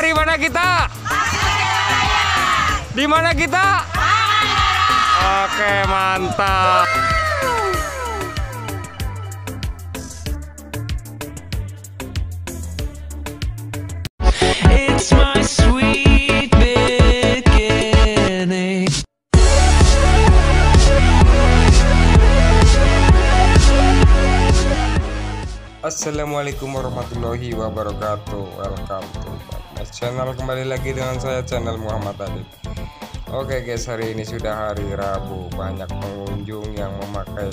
Dari mana kita? Di mana kita? Oke, mantap. It's my sweet beginning. Assalamualaikum warahmatullahi wabarakatuh Welcome to my channel. Kembali lagi dengan saya channel Muhammad Adib. Oke guys hari ini sudah hari Rabu. Banyak pengunjung yang memakai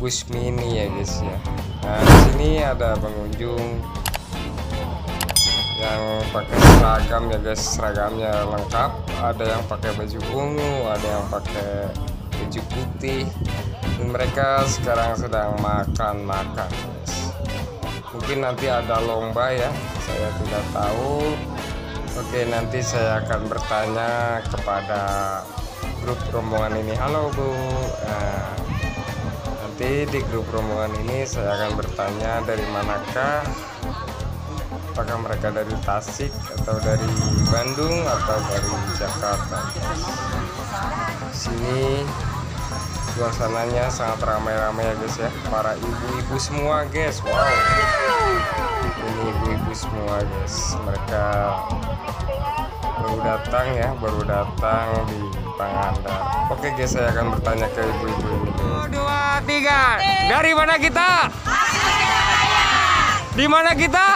bus mini ya guys ya. Nah di sini ada pengunjung yang pakai seragam ya guys. Seragamnya lengkap. Ada yang pakai baju ungu ada yang pakai baju putih. Dan mereka sekarang sedang makan-makan guys mungkin nanti ada lomba ya saya tidak tahu. Oke nanti saya akan bertanya kepada grup rombongan ini. Halo bu. Nah, nanti di grup rombongan ini saya akan bertanya dari manakah? Apakah mereka dari Tasik atau dari Bandung atau dari Jakarta? Sini suasananya sangat ramai-ramai ya guys ya. Para ibu-ibu semua guys. Wow ini ibu-ibu semua guys mereka baru datang ya baru datang di Pangandaran oke guys saya akan bertanya ke ibu-ibu ini dua tiga dari mana kita di mana kita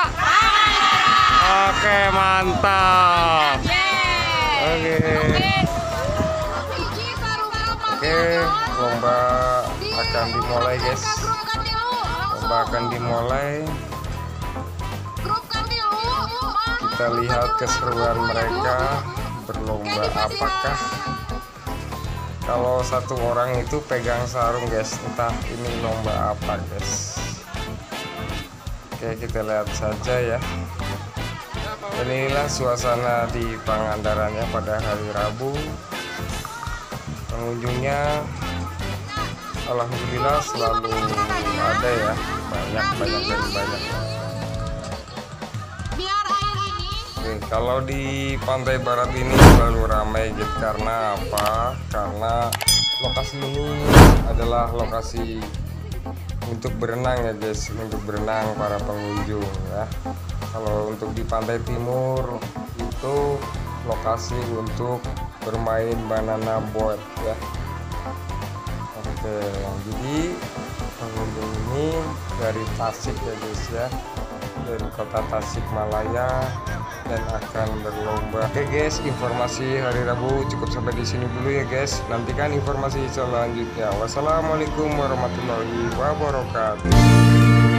Oke, mantap. Oke. Oke, lomba akan dimulai, guys. Lomba akan dimulai. Kita lihat keseruan mereka berlomba apakah kalau satu orang itu pegang sarung, guys. Entah ini lomba apa, guys. Oke, kita lihat saja ya. Inilah suasana di Pangandarannya pada hari Rabu. Pengunjungnya Alhamdulillah selalu ada ya, banyak banyak banyak. biar kalau di pantai barat ini selalu ramai gitu karena apa? Karena lokasi ini adalah lokasi untuk berenang ya guys, untuk berenang para pengunjung ya. Kalau untuk di pantai timur itu lokasi untuk bermain banana boat ya. Oke, jadi pengunjung ini dari Tasik ya guys ya, dari kota Tasik Malaya dan akan berlomba. Oke guys, informasi hari Rabu cukup sampai di sini dulu ya guys. Nantikan informasi selanjutnya. Wassalamualaikum warahmatullahi wabarakatuh.